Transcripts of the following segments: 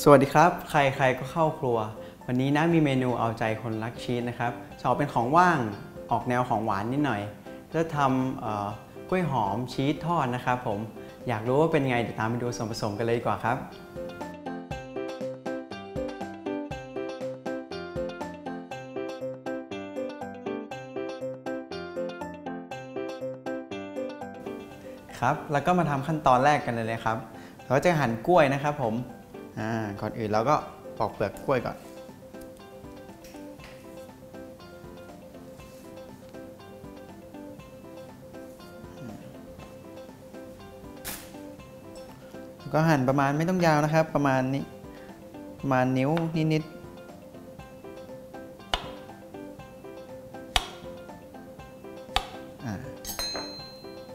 สวัสดีครับ ใครๆก็เข้าครัว วันนี้นะมีเมนูเอาใจคนรักชีสนะครับจะออกเป็นของว่างออกแนวของหวานนิดหน่อย จะทำกล้วยหอมชีสทอดนะครับผมอยากรู้ว่าเป็นไงเดี๋ยวตามไปดูส่วนผสมกันเลยดีกว่าครับ ครับ แล้วก็มาทำขั้นตอนแรกกันเลยเลยครับ เราก็จะหั่นกล้วยนะครับผม อ่าก่อนอื่นเราก็ปอกเปลือกกล้วยก่อน ก็หั่นประมาณไม่ต้องยาวนะครับ ประมาณนี้ประมาณนิ้วนิดๆ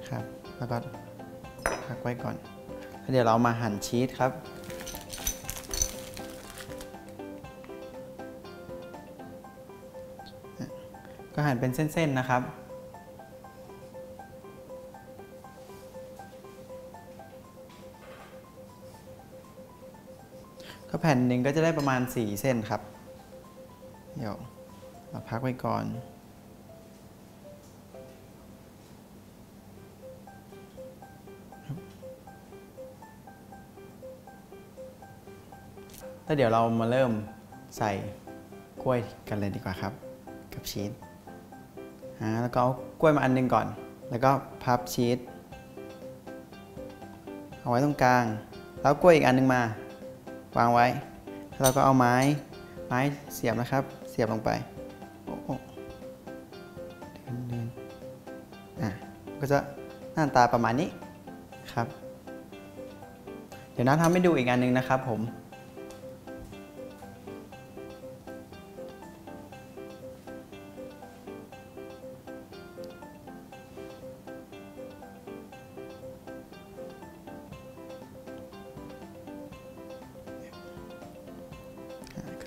ครับแล้วก็พักไว้ก่อน เดี๋ยวเรามาหั่นชีสครับ ก็หั่นเป็นเส้นๆนะครับ ก็แผ่นหนึ่งก็จะได้ประมาณ 4 เส้นครับ เดี๋ยวเราพักไว้ก่อนแล้วเดี๋ยวเรามาเริ่มใส่กล้วยกันเลยดีกว่าครับ กับชีส อ่าแล้วก็เอากล้วยมาอันหนึงก่อน แล้วก็พับชีสเอาไว้ตรงกลาง แล้วกล้วยอีกอันหนึงมา วางไว้แล้วก็เอาไม้ไม้เสียบนะครับ เสียบลงไปโอ้โหเดินอะก็จะหน้าตาประมาณนี้ครับ เดี๋ยวน้าทำให้ดูอีกอันหนึงนะครับผม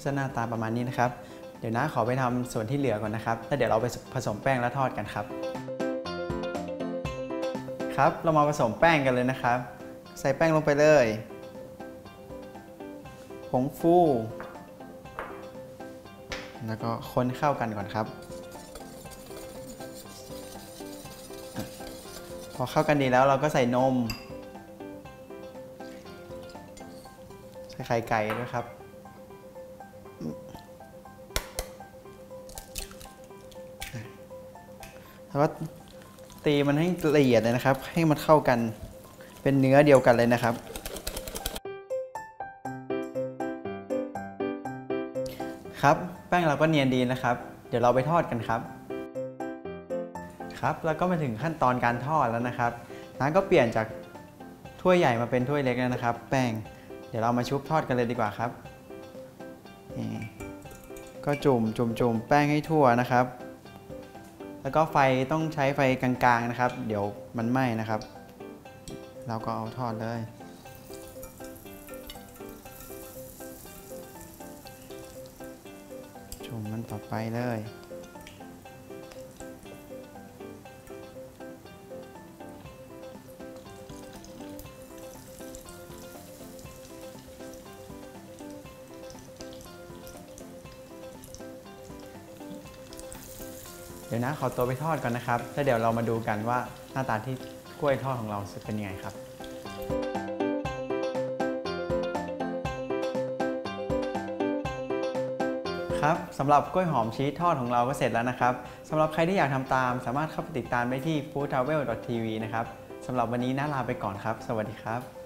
จะหน้าตาประมาณนี้นะครับ เดี๋ยวนะขอไปทำส่วนที่เหลือก่อนนะครับ แล้วเดี๋ยวเราไปผสมแป้งแล้วทอดกันครับ ครับเรามาผสมแป้งกันเลยนะครับ ใส่แป้งลงไปเลยผงฟู แล้วก็คนเข้ากันก่อนครับ พอเข้ากันดีแล้วเราก็ใส่นม ใส่ไข่ไก่ด้วยครับ แล้วก็ตีมันให้ละเอียดเลยนะครับ ให้มันเข้ากันเป็นเนื้อเดียวกันเลยนะครับ ครับแป้งเราก็เนียนดีนะครับ เดี๋ยวเราไปทอดกันครับครับแล้วก็มาถึงขั้นตอนการทอดแล้วนะครับน้าก็เปลี่ยนจากถ้วยใหญ่มาเป็นถ้วยเล็กแล้วนะครับ แป้งเดี๋ยวเรามาชุบทอดกันเลยดีกว่าครับนี่ก็จุ่มจุ่มจุ่มแป้งให้ทั่วนะครับ แล้วก็ไฟต้องใช้ไฟกลางๆนะครับ เดี๋ยวมันไหม้นะครับ เราก็เอาทอดเลยชุ่มมันต่อไปเลย เดี๋ยวนะขอตัวไปทอดก่อนนะครับแล้วเดี๋ยวเรามาดูกันว่าหน้าตาที่กล้วยทอดของเราจะเป็นยังไงครับครับสำหรับกล้วยหอมชีสทอดของเราก็เสร็จแล้วนะครับสำหรับใครที่อยากทำตาม สามารถเข้าไปติดตามได้ที่ foodtravel.tv นะครับสำหรับวันนี้น่าลาไปก่อนครับ สวัสดีครับ